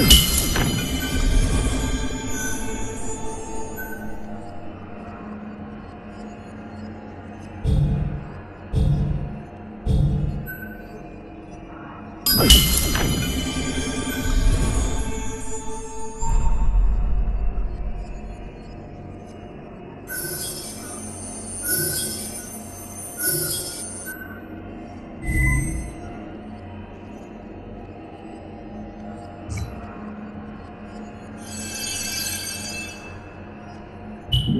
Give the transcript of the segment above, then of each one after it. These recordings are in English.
you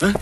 嗯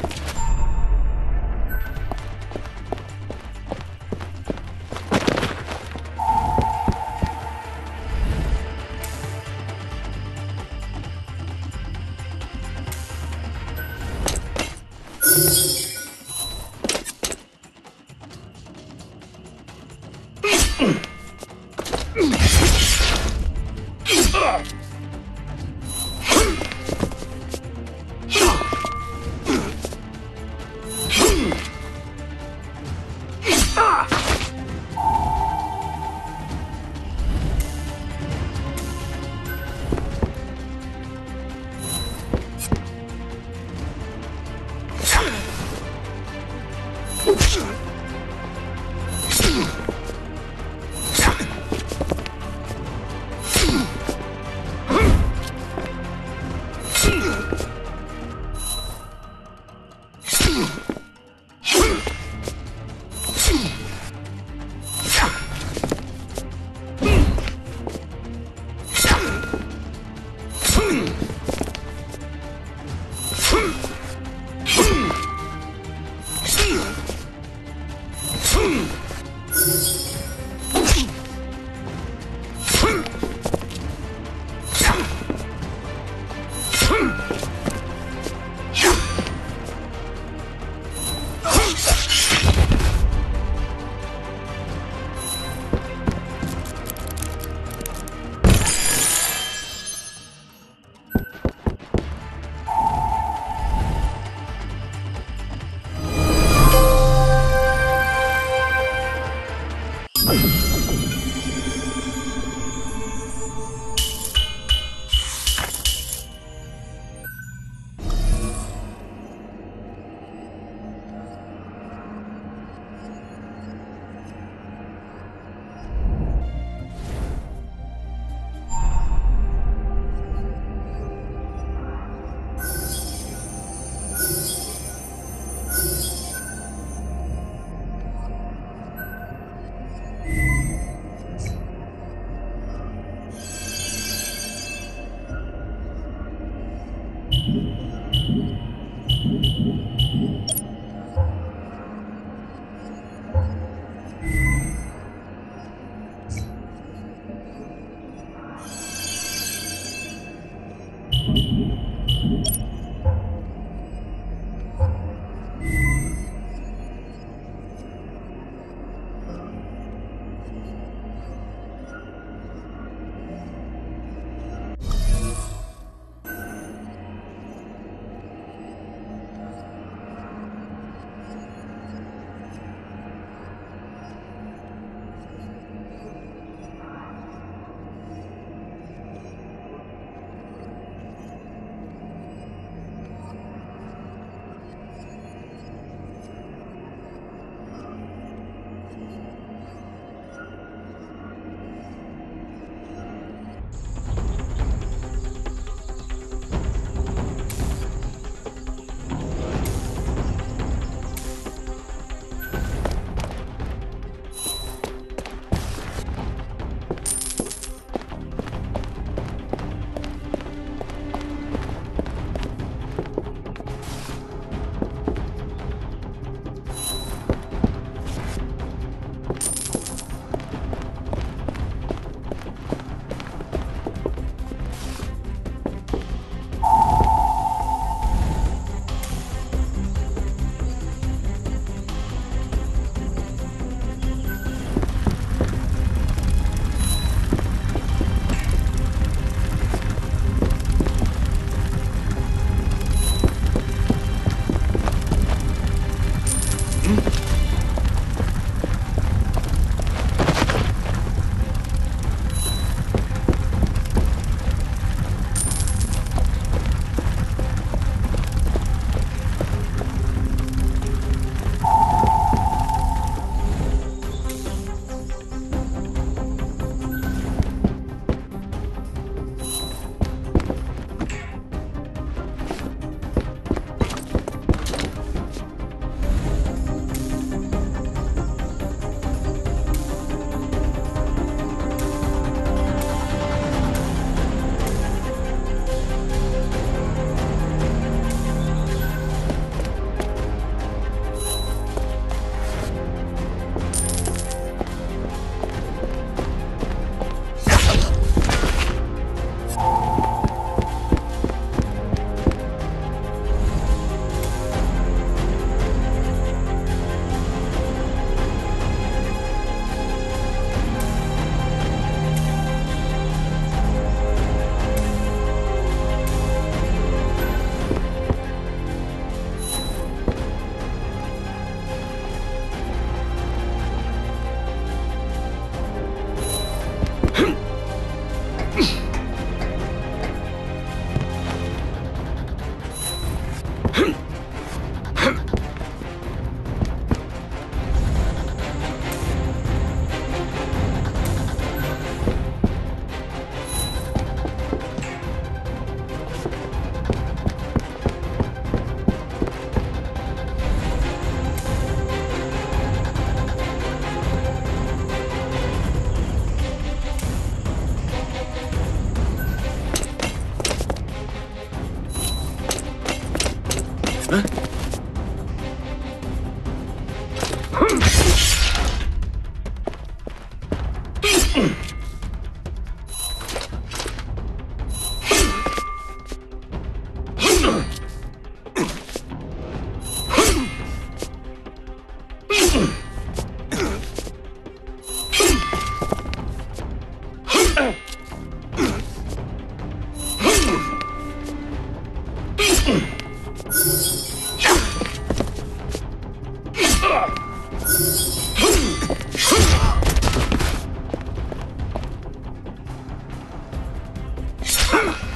Ha!